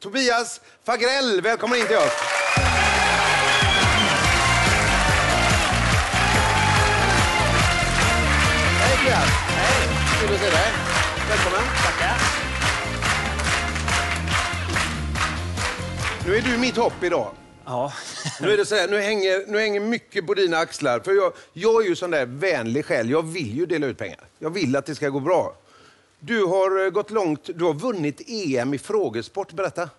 Tobias Fagrell, välkommen in till oss. Hej Tobias! Hej! Kul att se dig. Välkommen. Tackar. Nu är du mitt hopp idag. Ja. Nu, är det så här, nu, hänger, nu hänger mycket på dina axlar. För jag, jag är ju sån där vänlig själ. Jag vill ju dela ut pengar. Jag vill att det ska gå bra. Du har eh, gått långt. Du har vunnit EM i frågesport. Berätta.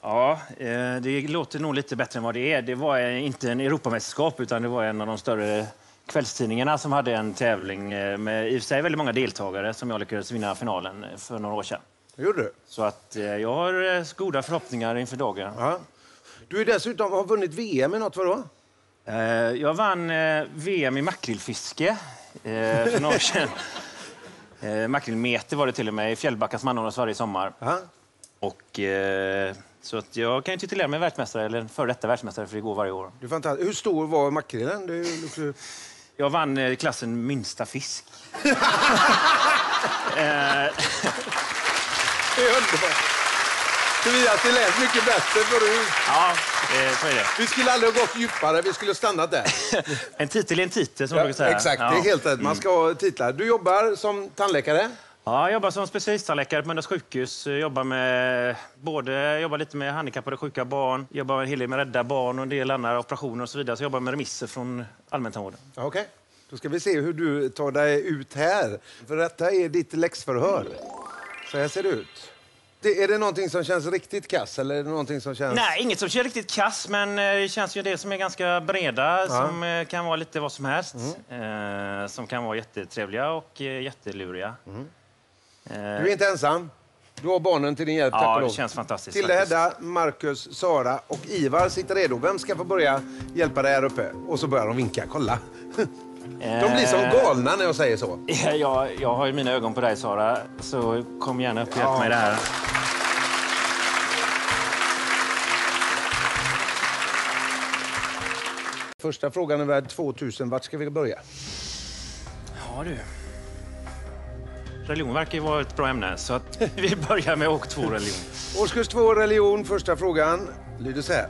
Ja, eh, det låter nog lite bättre än vad det är. Det var eh, inte en Europamästerskap utan det var en av de större kvällstidningarna som hade en tävling med i och sig väldigt många deltagare som jag lyckades vinna finalen för några år sedan. Det gjorde du. Så att jag har goda förhoppningar inför dagen. Ja. Du är dessutom har vunnit VM i något. Vadå? Jag vann VM i makrillfiske för några år sedan. Makrillmeter var det till och med i Fjällbacka som anordnas varje sommar. Ja. Och, eh, så att jag kan ju titulera mig världsmästare, eller före detta världsmästare, för det går varje år. Du fantastisk. Hur stor var makrillen? Det är. Jag vann eh, klassen minsta fisk. Det är underbart. Tobias, det lät mycket bättre förut. Ja, eh, så är det. Vi skulle aldrig ha gått djupare, vi skulle ha stannat där. En titel är en titel, som man brukar säga. Exakt, Ja. det är helt rätt. Man ska ha titlar. Du jobbar som tandläkare. Ja, jag jobbar som specialisttandläkare på Mölndals sjukhus. Jag Jobbar, med, både, jobbar lite med handikappade och sjuka barn, jobbar en hel del med rädda barn och en del andra operationer och så vidare. Så jag jobbar med remisser från allmäntandvården. Ja, Okej. Då ska vi se hur du tar dig ut här. För detta är ditt läxförhör. Så här ser det ut. Det, är det någonting som känns riktigt kass eller är det någonting som känns... Nej, inget som känns riktigt kass, men eh, det känns ju det som är ganska breda, som eh, kan vara lite vad som helst. Eh, som kan vara jättetrevliga och eh, jätteluriga. Du är inte ensam. Du har barnen till din hjälp, Ja, det känns fantastiskt. Tilde. Hedda, Marcus, Sara och Ivar sitter redo. Vem ska få börja hjälpa dig här uppe? Och så börjar de vinka. Kolla. De blir som Eh, galna när jag säger så. Ja, jag, jag har ju mina ögon på dig, Sara, så kom gärna upp och hjälp Ja. mig det här. Första frågan är värd 2000. Vart ska vi börja? Ja, du. Religion verkar ju vara ett bra ämne, så att vi börjar med åk två religion. Årskurs 2, religion. Första frågan lyder så här.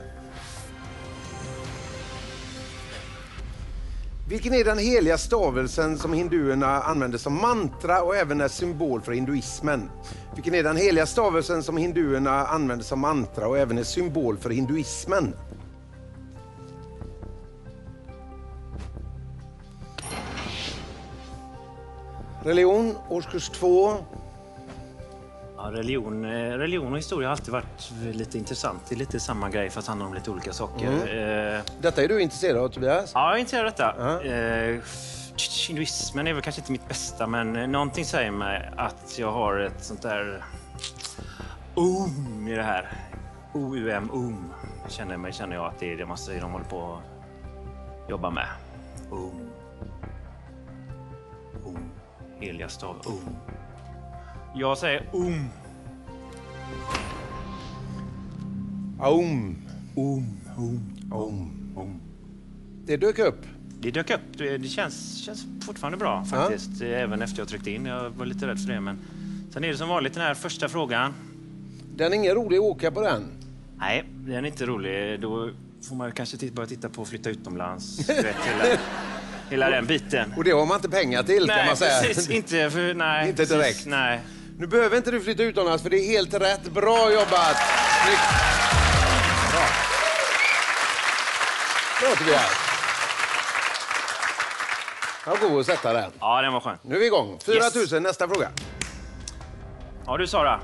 Vilken är den heliga stavelsen som hinduerna använder som mantra och även är symbol för hinduismen? Vilken är den heliga stavelsen som hinduerna använder som mantra och även är symbol för hinduismen? Religion, årskurs 2. Ja, religion, eh, religion och historia har alltid varit lite intressant. Det är lite samma grej, fast handlar om lite olika saker. Eh, Detta är du intresserad av, Tobias? Ja, jag är intresserad av detta. Ja. Eh, hinduismen är väl kanske inte mitt bästa, men någonting säger mig att jag har ett sånt där om i det här. O-U-M, om. Känner, mig, känner jag att det är det man säger de håller på att jobba med. Om. Heliga stav. Om. Jag säger om. Aum. Om. Om. Om. Om. Det dök upp. Det dök upp. Det känns, känns fortfarande bra faktiskt. Även efter jag tryckte in. Jag var lite rädd för det. Men sen är det som vanligt den här första frågan. Den är ingen rolig att åka på den. Nej, den är inte rolig. Då får man kanske titta, börja titta på att flytta utomlands. Hela, den biten. Och det har man inte pengar till kan Nej, man säga. precis. Inte, för, nej, Inte precis, direkt. Nej. Nu behöver inte du flytta utomlands för det är helt rätt. Bra jobbat! Snyggt! Bra. Bra Tobias. Ja, god att sätta den. Ja, den var skön. Nu är vi igång. 4 000, nästa fråga. Ja, du Sara.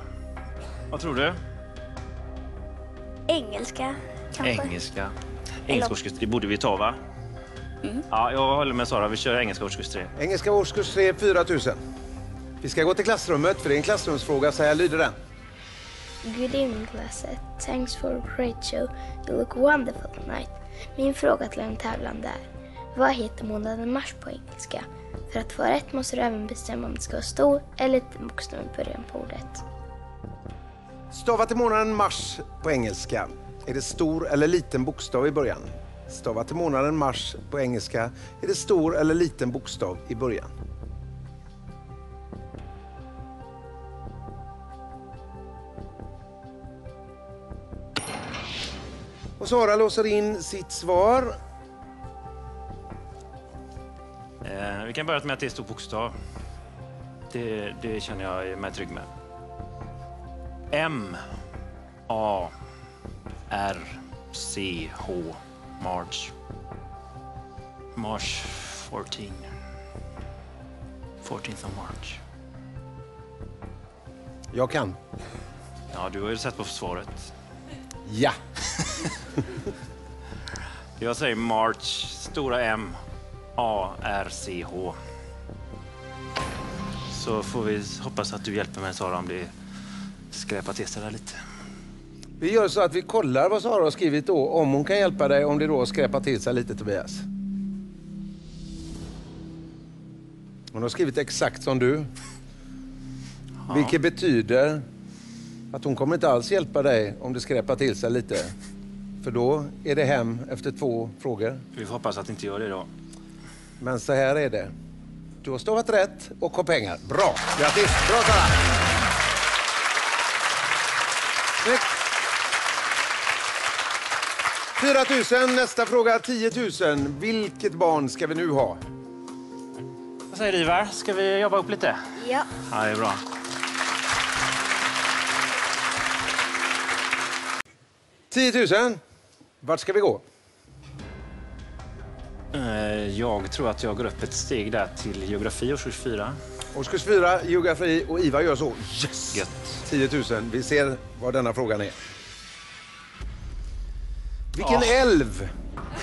Vad tror du? Engelska, kanske? Engelska. Engelska det borde vi ta, va? Ja, jag håller med Sara. Vi kör engelska årskurs tre. Engelska årskurs 3, 4 000. Vi ska gå till klassrummet för det är en klassrumsfråga. Så här lyder den. Good evening class. Thanks for a great show. You look wonderful tonight. Min fråga till en tävlande är, vad heter månaden mars på engelska? För att få rätt måste du även bestämma om det ska vara stor eller liten bokstav i början på ordet. Stava till månaden mars på engelska. Är det stor eller liten bokstav i början? Stava till månaden mars på engelska. Är det stor eller liten bokstav i början? Och Sara låser in sitt svar. Eh, vi kan börja med att det är stor bokstav. Det, det känner jag mig trygg med. M A R C H March. March 14. 14th of March. Jag kan. Ja, du har ju sett på svaret. Ja. Jag säger March, stora M, A, R, C, H. Så får vi hoppas att du hjälper mig Sara om det skräpar till sig där lite. Vi gör så att vi kollar vad Sara har skrivit då, om hon kan hjälpa dig om det då skräpar till sig lite Tobias. Hon har skrivit exakt som du. Vilket betyder att hon kommer inte alls hjälpa dig om det skräpar till sig lite. För då är det hem efter två frågor. Vi får hoppas att det inte gör det då. Men så här är det. Du har stavat rätt och har pengar. Bra! Grattis! Bra Sara! 4 000, nästa fråga 10 000. Vilket barn ska vi nu ha? Vad säger du Ivar? Ska vi jobba upp lite? Ja. Ja, det är bra. 10 000. Vart ska vi gå? Eh, Jag tror att jag går upp ett steg där till geografi årskurs 4. Årskurs 4, geografi och Ivar gör så. Yes! Gött. 10 000. Vi ser vad denna frågan är. Vilken Ja. älv?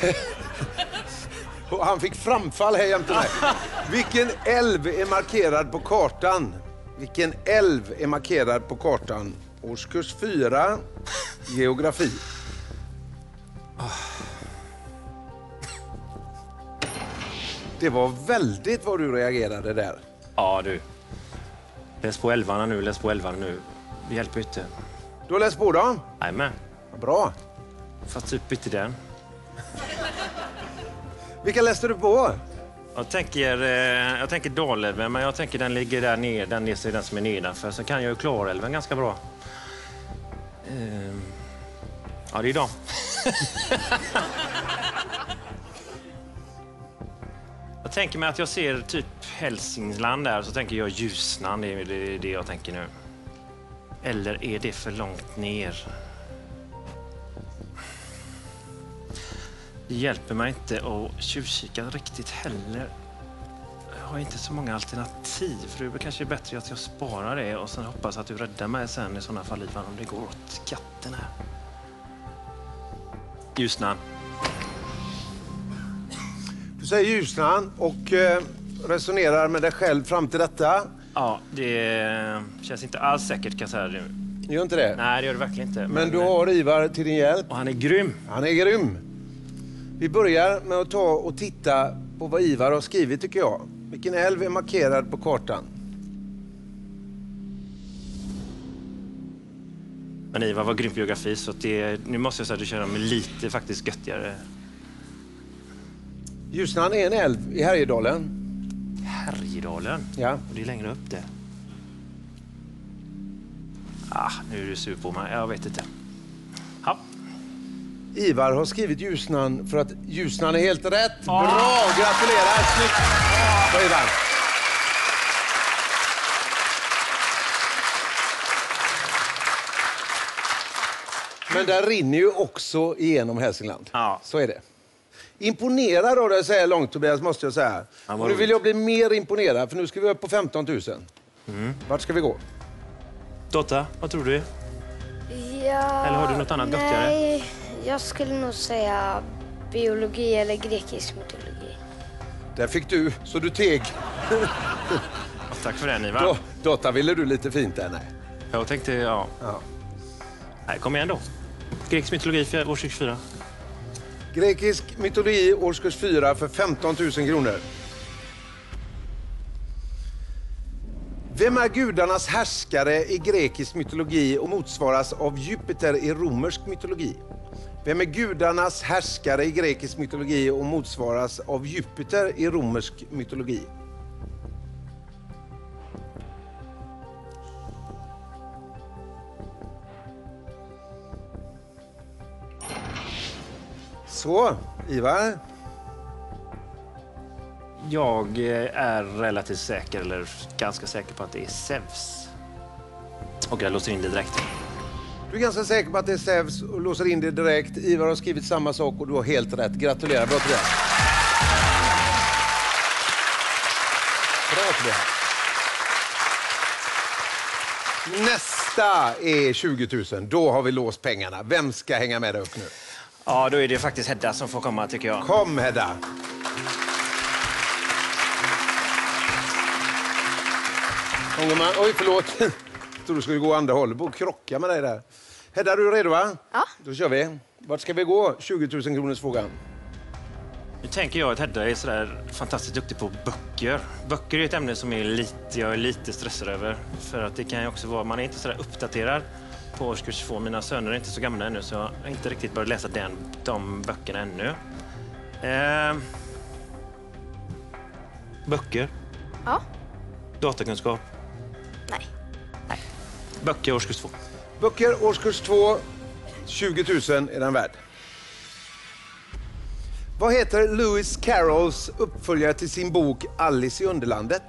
Och han fick framfall här jämte mig. Vilken älv är markerad på kartan? Vilken älv är markerad på kartan? Årskurs 4, geografi. Det var väldigt vad du reagerade där. Ja, du. Läs på älvarna nu, läs på älvarna nu. Det hjälper ju inte. Du har läst på då? Jajamän. Bra. Fast typ inte den. Vilka läste du på? Jag tänker, eh, jag tänker Dalälven, men jag tänker den ligger där nere. Den är den som är nedanför. Så kan jag ju Klarälven ganska bra. Ehm, ja, det är de. jag tänker mig att jag ser typ Hälsingland där, så tänker jag Ljusnan. Det, är det jag tänker nu. Eller är det för långt ner? Det hjälper mig inte att tjuvkika riktigt heller. Jag har inte så många alternativ. För det är kanske bättre att jag sparar det och sen hoppas att du räddar mig sen i sådana fall Ivan om det går åt katten här. Ljusnan. Du säger Ljusnan och eh, resonerar med dig själv fram till detta. Ja, det känns inte alls säkert kan jag säga. Gör inte det? Nej, det gör det verkligen inte. Men du har Ivar till din hjälp. Och han är grym. Han är grym. Vi börjar med att ta och titta på vad Ivar har skrivit tycker jag. Vilken älv är markerad på kartan? Men Ivar var grym på geografi så det, nu måste jag säga att du känner mig lite faktiskt göttigare. Ljusnan är en älv i Härjedalen. Härjedalen. Ja. Och det är längre upp det. Ah, nu är du sur på mig. Jag vet inte. Ja. Ivar har skrivit Ljusnan för att Ljusnan är helt rätt. Bra! Gratulerar! Snyggt! Bra, Ivar. Men där rinner ju också igenom Hälsingland. Ja. Så är det. Imponerad av dig så här långt Tobias, måste jag säga. Ja, Och nu vill jag bli mer imponerad, för nu ska vi upp på 15 000. Mm. Vart ska vi gå? Dotta, vad tror du? Ja, Eller har du något annat göttigare? Jag skulle nog säga biologi eller grekisk mytologi. Där fick du, så du teg. Tack för den Ivar. Då, Dotta, ville du lite fint där? Nej. Jag tänkte, ja. Ja. Nej, kom igen då. Grekisk mytologi, för årskurs 24. Grekisk mytologi, årskurs 4 för 15 000 kronor. Vem är gudarnas härskare i grekisk mytologi och motsvaras av Jupiter i romersk mytologi? Vem är gudarnas härskare i grekisk mytologi och motsvaras av Jupiter i romersk mytologi? Så, Ivar. Jag är relativt säker, eller ganska säker på att det är Zeus. Och jag låser in det direkt. Du är ganska säker på att det Zeus och låser in det direkt. Ivar har skrivit samma sak och du har helt rätt. Gratulerar, bra Tobias. Bra Tobias. Nästa är 20 000. Då har vi låst pengarna. Vem ska hänga med där upp nu? Ja, då är det faktiskt Hedda som får komma, tycker jag. Kom Hedda. Ångerman, oj förlåt. Jag trodde du skulle gå andra hållet. Borde krocka med dig där. Hedda, är du redo va? Ja. Då kör vi. Vart ska vi gå? 20 000 kronors frågan. Nu tänker jag att Hedda är sådär fantastiskt duktig på böcker. Böcker är ett ämne som är lite, jag är lite stressad över. För att det kan ju också vara, man är inte sådär uppdaterad på årskurs två. Mina söner är inte så gamla ännu så jag har inte riktigt börjat läsa den, de böckerna ännu. Eh, böcker, Ja. datakunskap, Nej. böcker årskurs två. Böcker, årskurs 2. 20 000 är den värd. Vad heter Lewis Carrolls uppföljare till sin bok Alice i Underlandet?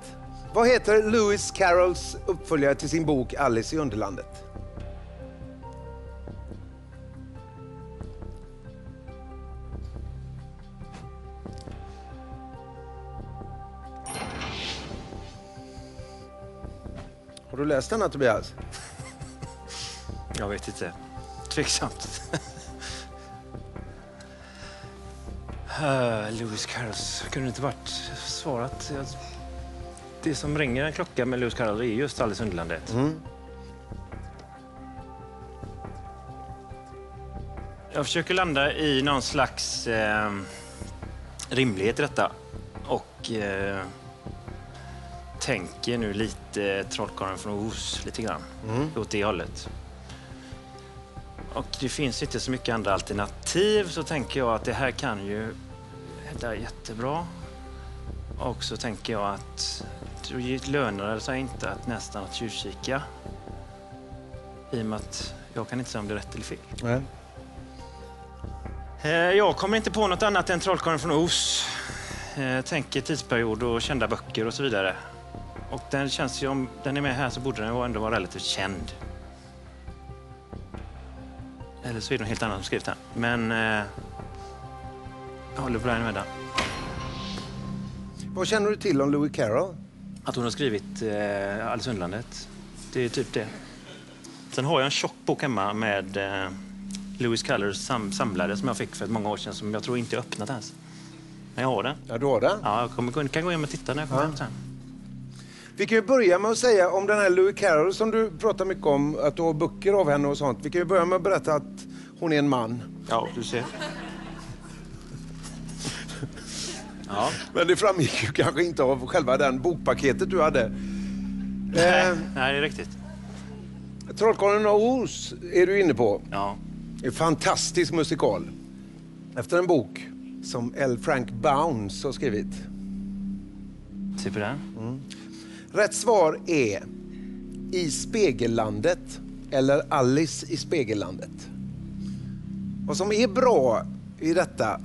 Vad heter Lewis Carrolls uppföljare till sin bok Alice i Underlandet? Har du läst denna Tobias? Jag vet inte. Tveksamt. Uh, Lewis Carrolls. Kunde det inte varit svarat? Jag- Det som ringer en klocka med Lewis Carroll är just Alice Underlandet. Jag försöker landa i någon slags eh, rimlighet i detta. Och eh, tänker nu lite Trollkarlen från Oz, lite grann. Åt det hållet. Och det finns inte så mycket andra alternativ så tänker jag att det här kan ju är jättebra. Och så tänker jag att det lönar det sig inte att nästan att tjuvkika. I och med att jag kan inte säga om det är rätt eller fel. Nej. Eh, Jag kommer inte på något annat än Trollkarlen från Oz. Eh, Tänker tidsperiod och kända böcker och så vidare. Och den känns ju, om den är med här så borde den ändå vara relativt känd. Eller så är det något helt annat som skrivit här. Men... Eh, jag håller på den med den. Vad känner du till om Louis Carroll? Att hon har skrivit eh, Alice i Underlandet. Det är typ det. Sen har jag en tjock bok hemma med eh, Lewis Callers sam samlare som jag fick för många år sedan som jag tror inte är öppnat ens. Men jag har den. Ja, du har den. Ja, jag kommer, kan gå hem och titta när jag kommer Ja. hem sen. Vi kan ju börja med att säga om den här Louis Carroll som du pratar mycket om, att du har böcker av henne och sånt. Vi kan ju börja med att berätta att hon är en man. Ja, du ser. Ja. Men det framgick ju kanske inte av själva den bokpaketet du hade. Nej, Eh, nej, det är riktigt. Trollkarlen av Oz är du inne på. Ja. En fantastisk musikal. Efter en bok som L. Frank Bounds har skrivit. Se på den. Rätt svar är I Spegellandet eller Alice i Spegellandet. Vad som är bra i detta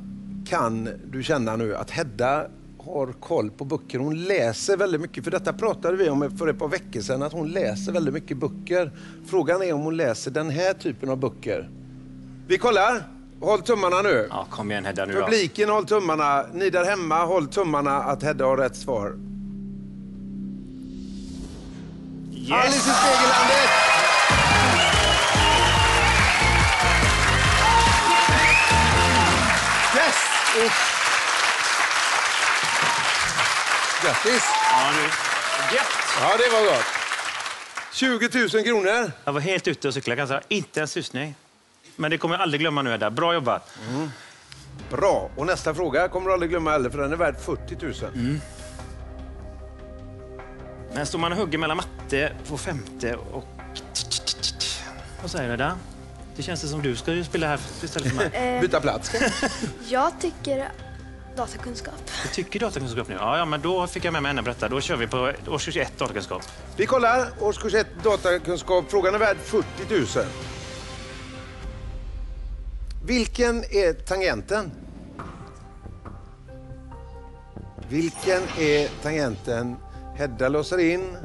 kan du känna nu att Hedda har koll på böcker. Hon läser väldigt mycket. För detta pratade vi om för ett par veckor sedan, att hon läser väldigt mycket böcker. Frågan är om hon läser den här typen av böcker. Vi kollar. Håll tummarna nu. Ja, kom igen Hedda nu då. Publiken, håll tummarna. Ni där hemma, håll tummarna att Hedda har rätt svar. Alice i Yes! Spegellandet! Yes! Grattis! Ja, nu. Gött! Ja, det var gott. 20 000 kronor. Jag var helt ute och cyklade, kan jag säga. Inte en susning. Men det kommer jag aldrig glömma nu Hedda. Bra jobbat. Bra. Och nästa fråga kommer du aldrig glömma heller, för den är värd 40 000. Men står man och hugger mellan matte på femte och... Vad säger du där? Det känns det som du ska ju spela här istället för mig. Byta plats. Jag tycker datakunskap. Du tycker datakunskap nu? Ja, ja, men då fick jag med mig henne på detta. Då kör vi på årskurs 1 datakunskap. Vi kollar. Årskurs 1 datakunskap. Frågan är värd 40 000. Vilken är tangenten? Vilken är tangenten? Hedda låser in.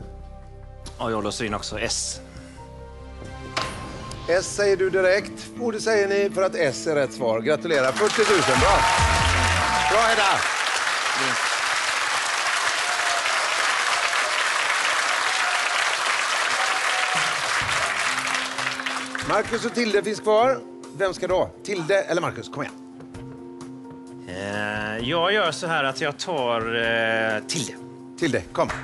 Ja, jag låser in också S. S säger du direkt. Och det säger ni för att S är rätt svar. Gratulerar. 40 000. Bra. Bra Hedda. Marcus och Tilde finns kvar. Vem ska ha? Tilde eller Marcus? Kom igen. Eh, jag gör så här att jag tar eh, Tilde. Tilde, kom. Kom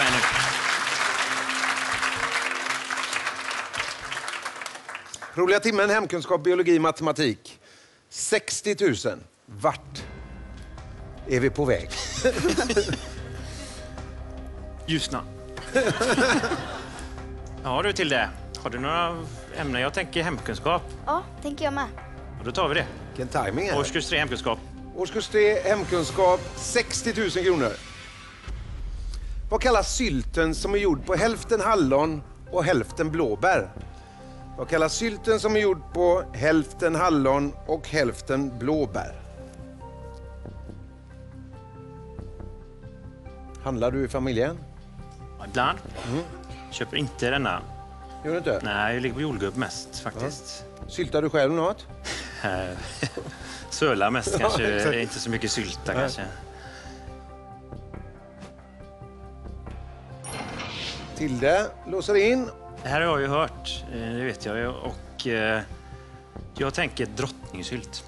igen nu. Roliga timmen, hemkunskap, biologi, matematik. 60 000. Vart är vi på väg? Ljusna. ja du Tilde, har du några ämnen? Jag tänker hemkunskap. Ja, tänker jag med. Och då tar vi det. Vilken det? Årskurs 3 hemkunskap. Årskurs 3, hemkunskap, 60 000 kronor. Vad kallas sylten som är gjord på hälften hallon och hälften blåbär? Vad kallas sylten som är gjord på hälften hallon och hälften blåbär? Handlar du i familjen? Ibland. Köper inte denna. Gör du inte? Nej, jag ligger på jordgubb mest faktiskt. Syltar du själv något? Söla mest kanske, exakt. inte så mycket sylta kanske. Tilde låser in. Det här har jag ju hört, eh, det vet jag ju. Och eh, jag tänker drottningsylt.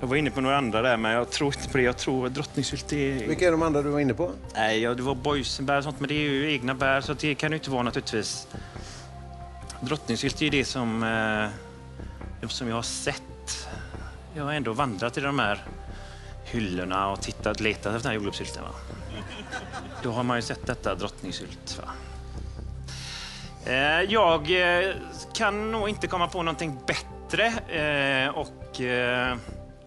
Jag var inne på några andra där, men jag tror inte på det. Jag tror drottningsylt är... Vilka är de andra du var inne på? Nej, ja, det var boysenbär och sånt, men det är ju egna bär, så det kan ju inte vara naturligtvis. Drottningsylt är ju det som, eh, som jag har sett. Jag har ändå vandrat i de här hyllorna och tittat, letat efter den här jordgubbssylten. Va? Då har man ju sett detta drottningsylt. Va? Eh, jag eh, kan nog inte komma på någonting bättre eh, och eh,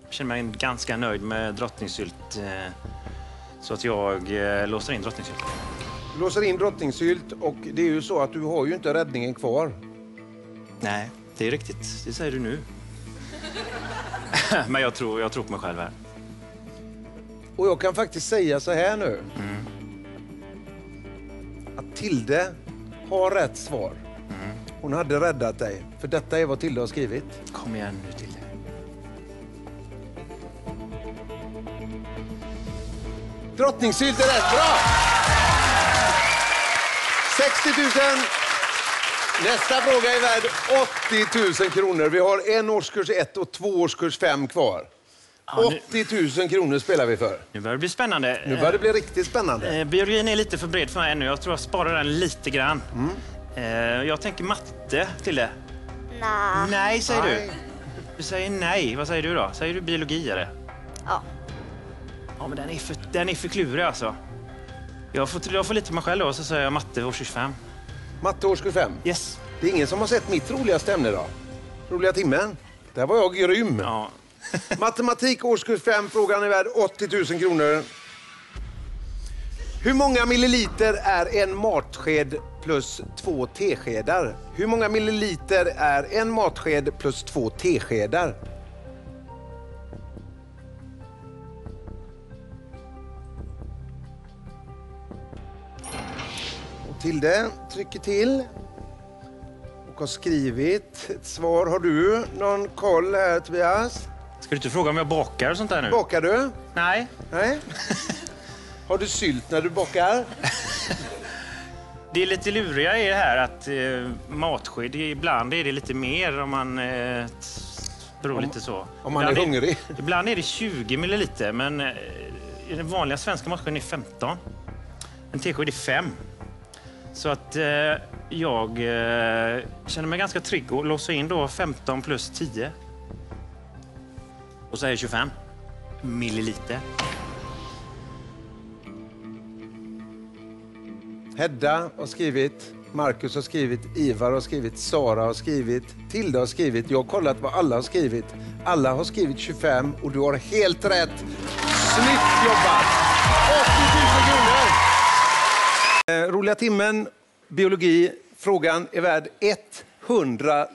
känner mig ganska nöjd med drottningsylt. Så att jag låser in drottningsylt. Du låser in drottningsylt och det är ju så att du har ju inte räddningen kvar. Nej, det är riktigt. Det säger du nu. Men jag tror, jag tror på mig själv här. Och jag kan faktiskt säga så här nu. Att Tilde har rätt svar. Hon hade räddat dig. För detta är vad Tilde har skrivit. Kom igen nu till det. Drottningsylt är rätt. Bra! 60 000. Nästa fråga är värd 80 000 kronor. Vi har en årskurs 1 och två årskurs 5 kvar. Ja, nu- 80 000 kronor spelar vi för. Nu börjar det bli spännande. Nu börjar det bli riktigt spännande. Eh, biologin är lite för bred för mig ännu. Jag tror jag sparar den lite grann. Eh, jag tänker matte till det. Nja. Nej, säger Nej. du. Du säger nej. Vad säger du då? Säger du biologi eller? Ja. Ja, men den är för, den är för klurig alltså. Jag får, jag får lite på mig själv då, så säger jag matte årskurs 5. Matte årskurs 5. Yes. Det är ingen som har sett mitt roligaste ämne idag. Roliga timmen. Där var jag grym. Ja. Matematik årskurs 5. Frågan är värd 80 000 kronor. Hur många milliliter är en matsked plus två teskedar? Hur många milliliter är en matsked plus två teskedar? Och Tilde trycker till och har skrivit ett svar. Har du någon koll här Tobias? Ska du inte fråga om jag bakar och sånt där nu? Bakar du? Nej. Nej. Har du sylt när du bakar? Det är lite luriga det här att eh, är- ibland är det lite mer om man... Eh, beror lite så. om man är Ibland hungrig. Ibland är det 20 milliliter, men eh, den vanliga svenska matskeden är 15. En tesked är 5. Så att eh, jag eh, känner mig ganska trygg och låser in då 15 plus 10. Och säger 25 milliliter. Hedda har skrivit, Marcus har skrivit, Ivar har skrivit, Sara har skrivit, Tilda har skrivit. Jag har kollat vad alla har skrivit. Alla har skrivit 25 och du har helt rätt. Snyggt jobbat! 80 000 kronor! Eh, roliga timmen, biologi, Frågan är värd 100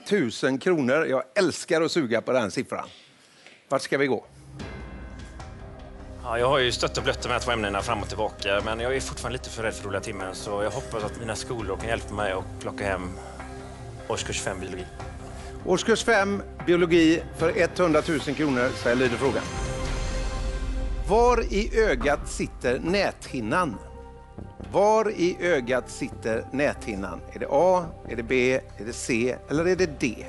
000 kronor. Jag älskar att suga på den siffran. Vart ska vi gå? Ja, jag har ju stött och blött de här två ämnena fram och tillbaka, men jag är fortfarande lite för rädd för roliga timmen, så jag hoppas att mina skolor kan hjälpa mig att plocka hem årskurs 5 biologi. Årskurs 5, biologi, för 100 000 kronor. Så här lyder frågan. Var i ögat sitter näthinnan? Var i ögat sitter näthinnan? Är det A, är det B, är det C eller är det D?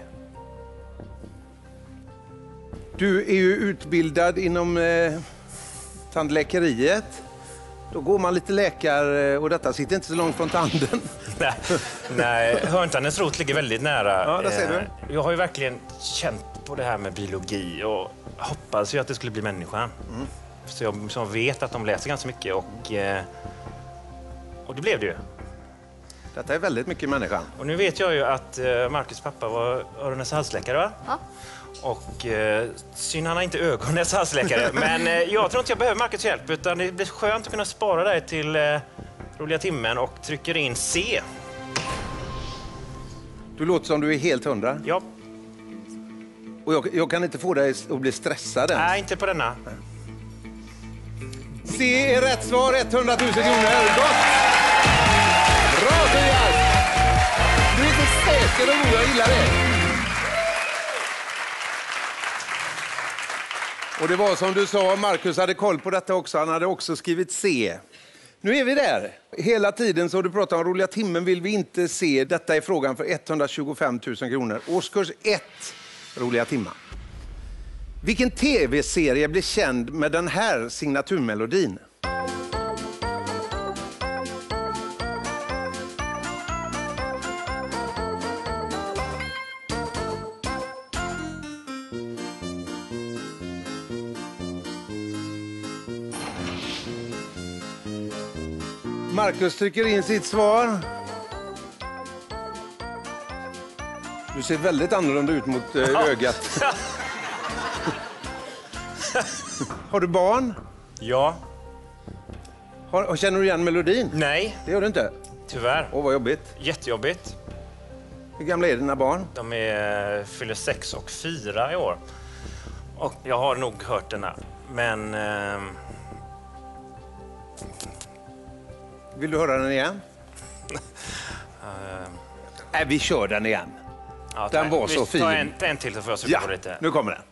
Du är ju utbildad inom eh, tandläkeriet. Då går man lite läkare och detta sitter inte så långt från tanden. Nej, nej hörntandens rot ligger väldigt nära. Ja, där ser du. Eh, Jag har ju verkligen känt på det här med biologi och hoppas ju att det skulle bli människan. Mm. Så jag som vet att de läser ganska mycket och, eh, och det blev det ju. Detta är väldigt mycket människan. Och nu vet jag ju att eh, Marcus pappa var öron halsläkare, va? Ja. Och eh, synd han har inte ögon och halsläkare. Men eh, jag tror inte jag behöver Marcus hjälp, utan det blir skönt att kunna spara dig till eh, roliga timmen och trycker in C. Du låter som du är helt hundra. Ja, Och jag, jag kan inte få dig att bli stressad ens. nej, inte på denna. C är rätt svar, 100 000 kronor. Gott! Bra Tobias! Du är så säker och god, jag gillar det. Och det var som du sa, Marcus hade koll på detta också. Han hade också skrivit C. Nu är vi där. Hela tiden så du pratar om roliga timmen vill vi inte se. Detta är frågan för 125 000 kronor. Årskurs 1, roliga timmen. Vilken tv-serie blev känd med den här signaturmelodin? Marcus trycker in sitt svar. Du ser väldigt annorlunda ut mot eh, ögat. Har du barn? Ja, Har, känner du igen melodin? nej, Det gör du inte? tyvärr. Åh, vad jobbigt. Jättejobbigt. Hur gamla är dina barn? De är, fyller sex och fyra i år. Och jag har nog hört denna. Men... ehm, Vill du höra den igen? Nej, vi kör den igen. ja, Den var så fin. tar en, en till så får jag suga på lite. nu kommer den.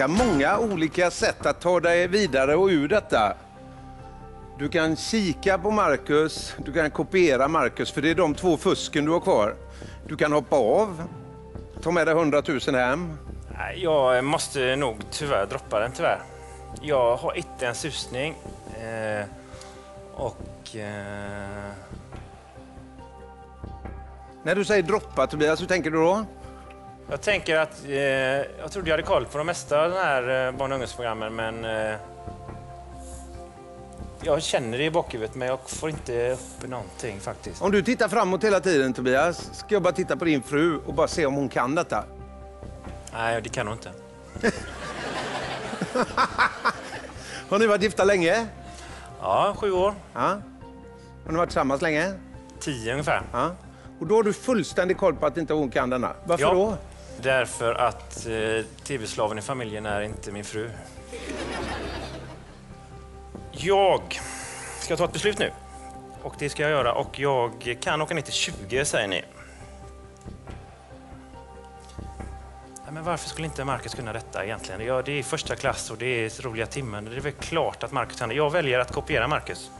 Ganska många olika sätt att ta dig vidare och ur detta. Du kan kika på Marcus, du kan kopiera Marcus, för det är de två fusken du har kvar. Du kan hoppa av, ta med dig 100 000 hem. Jag måste nog tyvärr droppa den tyvärr. Jag har inte en susning. Eh, och... Eh, När du säger droppa Tobias, hur tänker du då? Jag tänker att... Eh, jag trodde jag hade koll på de mesta av de här eh, barn och ungdomsprogrammen, men... Eh, jag känner det i bakhuvudet, men jag får inte upp någonting faktiskt. Om du tittar framåt hela tiden Tobias, ska jag bara titta på din fru och bara se om hon kan detta. Nej, det kan hon inte. Har ni varit gifta länge? Ja, sju år. Ja. Har ni varit tillsammans länge? Tio ungefär. Ja. Och då har du fullständig koll på att inte hon kan denna. Varför Ja. då? Därför att eh, tv-slaven i familjen är inte min fru. Jag ska ta ett beslut nu. Och det ska jag göra. Och jag kan åka ner till 20, säger ni. Nej, men varför skulle inte Marcus kunna detta egentligen? Ja, det är första klass och det är roliga timmen. Det är väl klart att Marcus kan det. Jag väljer att kopiera Marcus.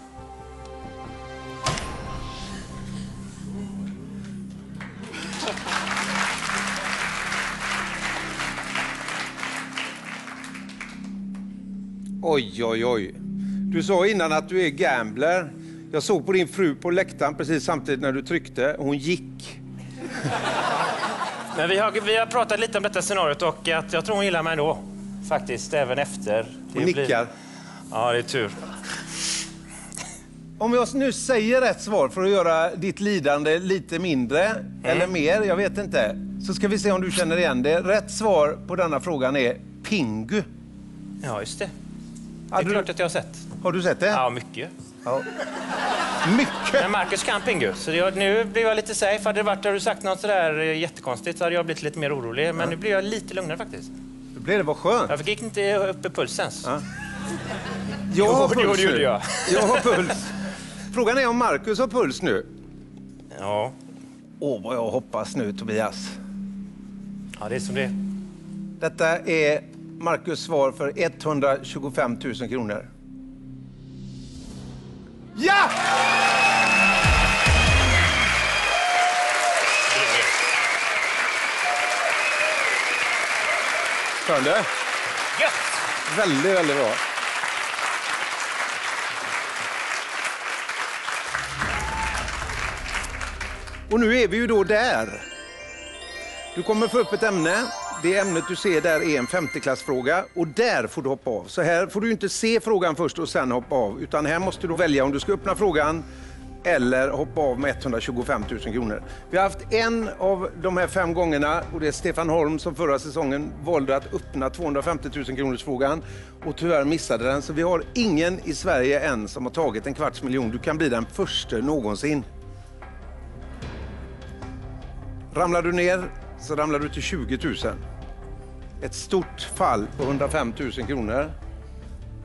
Oj, oj, oj. Du sa innan att du är gambler. Jag såg på din fru på läktaren precis samtidigt när du tryckte. Hon gick. Men vi har, vi har pratat lite om detta scenariot och att jag tror hon gillar mig ändå. Faktiskt, även efter. Hon nickar. Ja, det är tur. Om jag nu säger rätt svar för att göra ditt lidande lite mindre eller mer, jag vet inte, så ska vi se om du känner igen det. Rätt svar på denna frågan är Pingu. Ja, just det. Det är du- klart att jag har sett. Har du sett det? Ja, mycket. Ja. Mycket! Men Marcus kan Pingu, så jag, nu blir jag lite safe. Hade det varit, hade du sagt något sådär eh, jättekonstigt så hade jag blivit lite mer orolig. Men nu blir jag lite lugnare faktiskt. Det blev det, vad skönt. Jag fick inte upp i puls ens. Ja. Jag har puls det gjorde nu. jag. Jag har puls. Frågan är om Marcus har puls nu. Ja. Åh, vad jag hoppas nu, Tobias. ja, det är som det. Detta är Marcus svar för 125 000 kronor. Ja! Störande. Gött! Väldigt, väldigt bra. Och nu är vi ju då där. Du kommer få upp ett ämne. Det ämnet du ser där är en femteklassfråga och där får du hoppa av. Så här får du inte se frågan först och sen hoppa av, utan här måste du välja om du ska öppna frågan eller hoppa av med 125 000 kronor. Vi har haft en av de här fem gångerna och det är Stefan Holm som förra säsongen valde att öppna 250 000 kronors frågan och tyvärr missade den. Så vi har ingen i Sverige än som har tagit en kvarts miljon. Du kan bli den första någonsin. Ramlar du ner så ramlar du till 20 000. Ett stort fall på 105 000 kronor.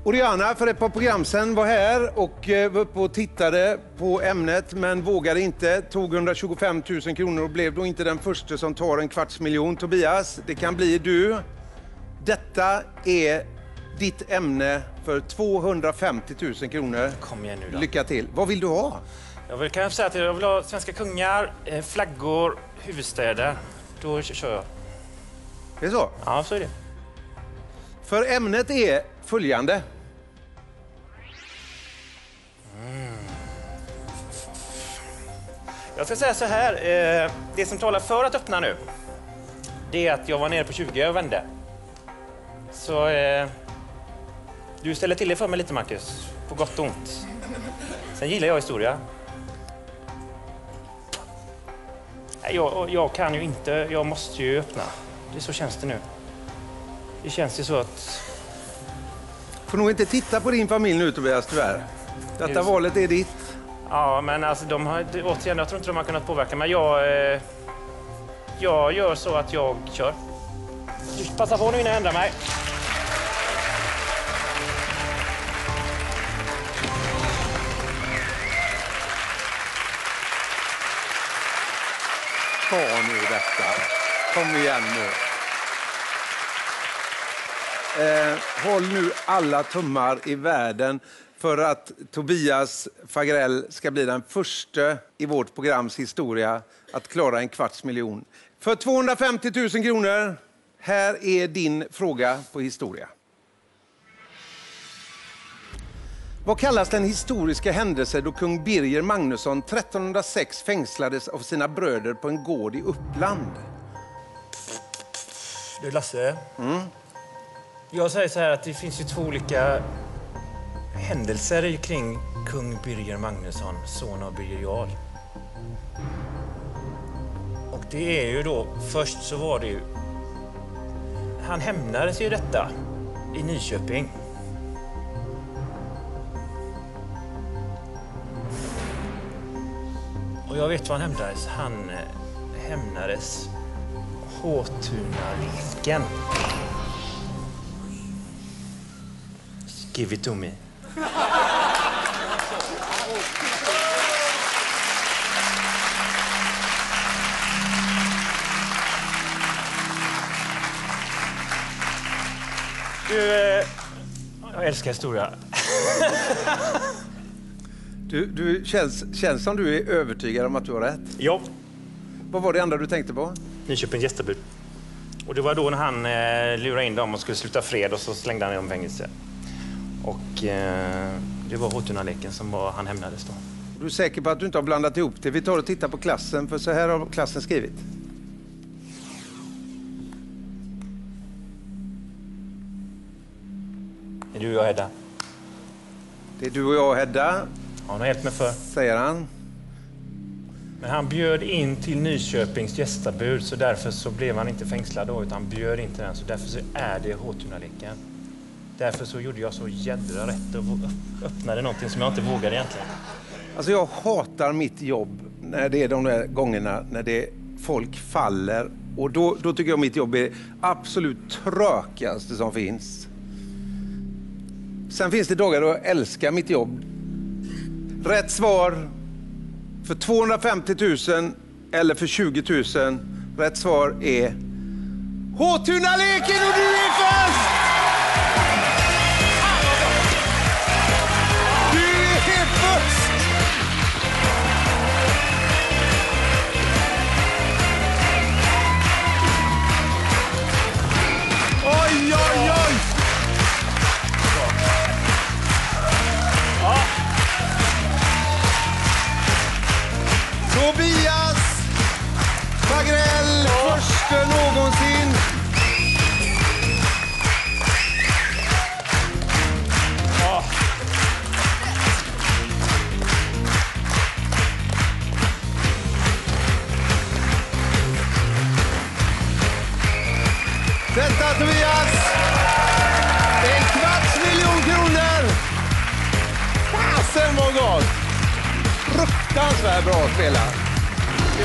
Oriana för ett par program sedan var här och eh, var uppe och tittade på ämnet men vågade inte. Tog 125 000 kronor och blev då inte den första som tar en kvarts miljon. Tobias, det kan bli du. Detta är ditt ämne för 250 000 kronor. Kom igen nu då. Lycka till. Vad vill du ha? Jag vill kanske säga att jag vill ha svenska kungar, eh, flaggor, huvudstäder. Då kör jag. Det är så? Ja, så är det. För ämnet är följande. Jag ska säga så här. Eh, det som talar för att öppna nu, det är att jag var nere på 20 och vände. Så eh, du ställer till det för mig lite, Marcus. På gott och ont. Sen gillar jag historia. Jag, jag kan ju inte. Jag måste ju öppna. Det är så känns det nu. Det känns ju så att... Får nog inte titta på din familj nu Tobias, tyvärr. Detta Just. valet är ditt. Ja, men alltså de har, återigen, jag tror inte de har kunnat påverka mig. Jag, eh, jag gör så att jag kör. Passa på nu innan jag ändrar mig. Nu detta. Kom igen nu. Eh, håll nu alla tummar i världen för att Tobias Fagrell ska bli den första i vårt programs historia att klara en kvarts miljon. För 250 000 kronor, här är din fråga på historia. Vad kallas den historiska händelse då kung Birger Magnusson 1306 fängslades av sina bröder på en gård i Uppland? Du Lasse. Jag säger så här att det finns ju två olika händelser kring kung Birger Magnusson, son av Birger Jarl. Och det är ju då, först så var det ju... Han hämnades ju detta i Nyköping. Och jag vet vad han hämnades. Han eh, hämnades Håtunaleken. Give it to me. Du, eh, jag älskar historia. Du, du känns, känns som du är övertygad om att du har rätt. Ja, Vad var det andra du tänkte på? Nyköping gästabud. Och det var då när han eh, lurade in dem och skulle sluta fred och så slängde han dem i fängelse. Och eh, det var Hotunaleken som var, han hämnades då. Du är säker på att du inte har blandat ihop det? Vi tar och tittar på klassen, för så här har klassen skrivit. Det Är du och jag Hedda? Det är du och jag, Hedda. Han har hjälpt mig för. säger han. Men han bjöd in till Nyköpings gästabud så därför så blev han inte fängslad då utan han bjöd in till den så därför så är det Håtunaleken. Därför så gjorde jag så jädra rätt och öppnade någonting som jag inte vågade egentligen. Alltså jag hatar mitt jobb när det är de där gångerna när det folk faller. Och då, då tycker jag mitt jobb är absolut tråkigaste som finns. Sen finns det dagar då jag älskar mitt jobb. Rätt svar för 250 000 eller för 20 000. Rätt svar är Håtunaleken och du är först! Tobias Fagrell, förste någonsin. Detta Tobias! En kvarts miljon kronor! Fasen vad gott! Fruktansvärt bra spelat.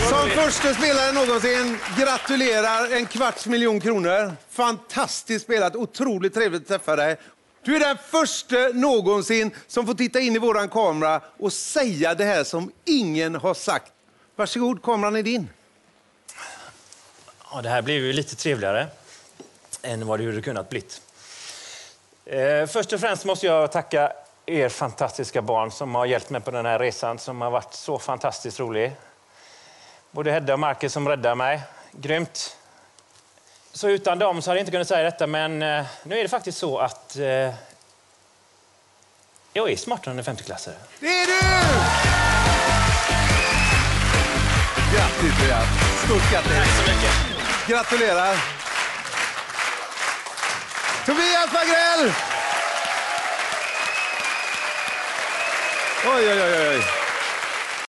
Som första spelare någonsin, gratulerar en kvarts miljon kronor. Fantastiskt spelat, otroligt trevligt att träffa dig. Du är den första någonsin som får titta in i våran kamera och säga det här som ingen har sagt. Varsågod, kameran är din. Ja, det här blev ju lite trevligare än vad det hade kunnat blivit. Eh, först och främst måste jag tacka er fantastiska barn som har hjälpt mig på den här resan som har varit så fantastiskt rolig. Både Hedda och Marcus som räddade mig. Grymt! Så utan dem så hade jag inte kunnat säga detta, men eh, nu är det faktiskt så att eh, jag är smartare än en femteklassare. Det är du! Grattis Tobias! Stort grattis! Tack så mycket! Gratulerar! Tobias Fagrell! Oj, oj, oj, oj.